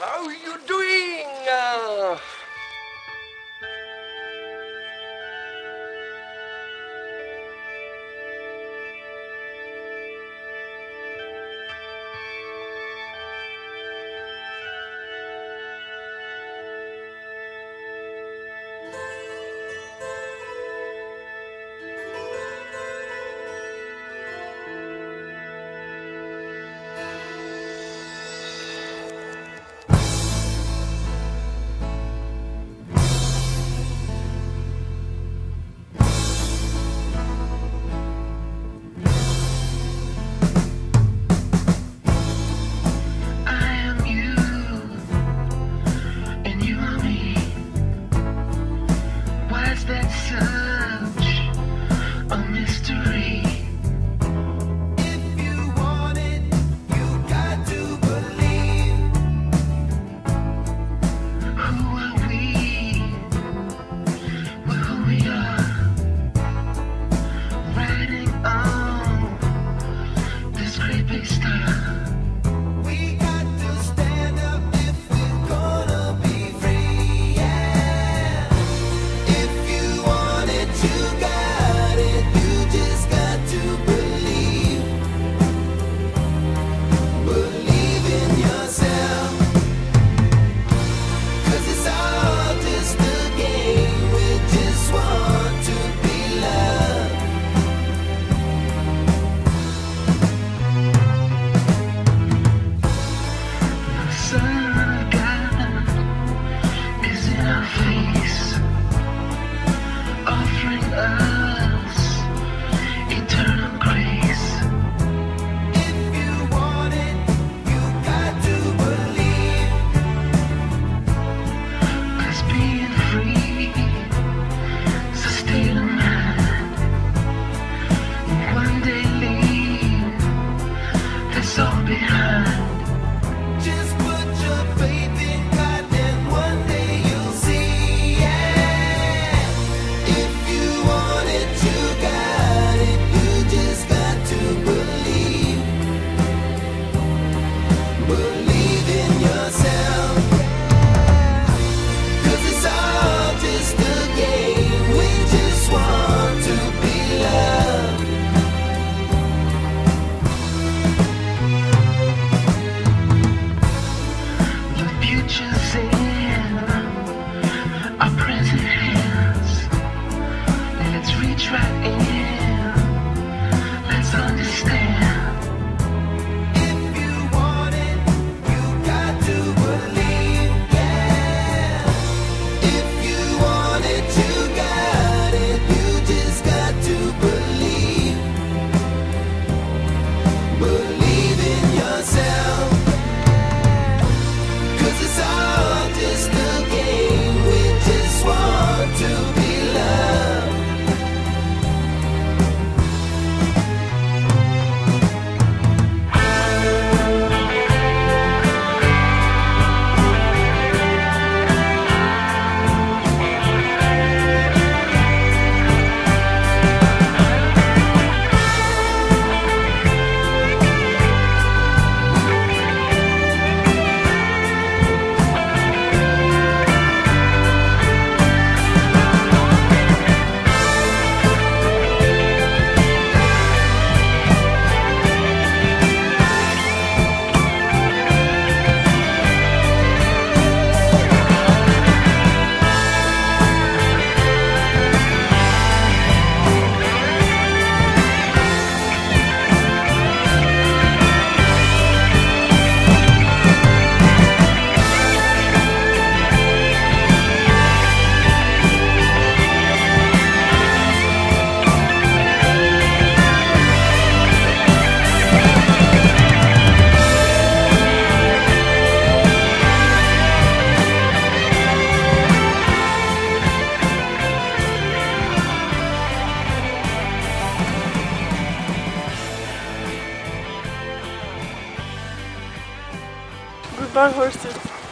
how you all behind. Bye, horses.